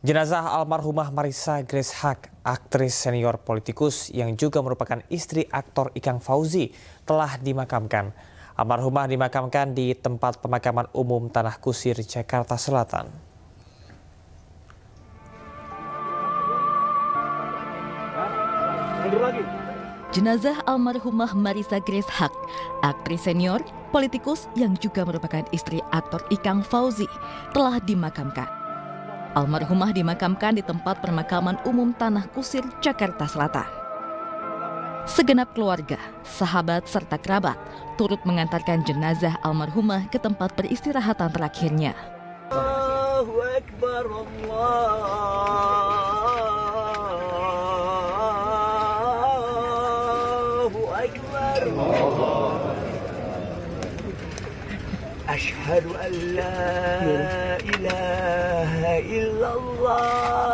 Jenazah almarhumah Marisa Grace Haq, aktris senior politikus yang juga merupakan istri aktor Ikang Fauzi, telah dimakamkan. Almarhumah dimakamkan di tempat pemakaman umum Tanah Kusir, Jakarta Selatan. Jenazah almarhumah Marisa Grace Haq, aktris senior, politikus yang juga merupakan istri aktor Ikang Fauzi, telah dimakamkan. Almarhumah dimakamkan di tempat pemakaman umum Tanah Kusir, Jakarta Selatan. Segenap keluarga, sahabat, serta kerabat turut mengantarkan jenazah almarhumah ke tempat peristirahatan terakhirnya. Allahu Akbar, Allahu Akbar. Ashhadu an la ilaha illallah.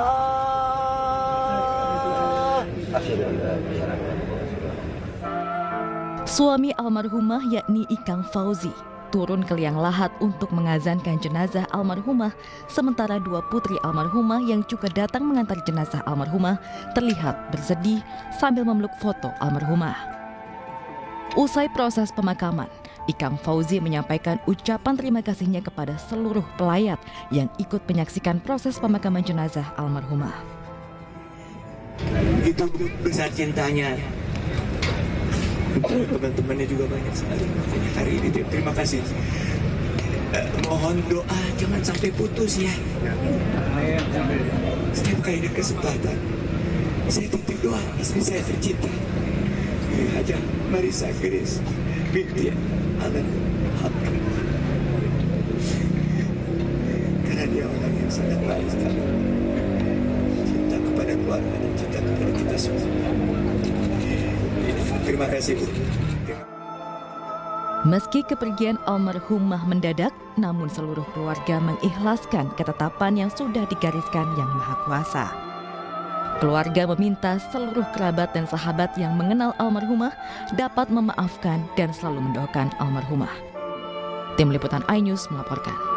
Suami almarhumah yakni Ikang Fauzi turun ke liang lahat untuk mengazankan jenazah almarhumah sementara dua putri almarhumah yang juga datang mengantar jenazah almarhumah terlihat bersedih sambil memeluk foto almarhumah. Usai proses pemakaman, Ikang Fauzi menyampaikan ucapan terima kasihnya kepada seluruh pelayat yang ikut menyaksikan proses pemakaman jenazah almarhumah. Itu besar cintanya. Teman-temannya juga banyak sekali. Hari ini terima kasih. Eh, mohon doa jangan sampai putus ya. Setiap kali ada kesempatan, saya titip doa istri saya tercinta. Hajar Marisa Grace binti Alan Haq. Karena dia orang yang sangat baik sekali. Cinta kepada keluarga dan cinta kepada kita semua. Terima kasih Bu. Meski kepergian almarhumah mendadak, namun seluruh keluarga mengikhlaskan ketetapan yang sudah digariskan Yang Maha Kuasa. Keluarga meminta seluruh kerabat dan sahabat yang mengenal almarhumah dapat memaafkan dan selalu mendoakan almarhumah. Tim Liputan iNews melaporkan.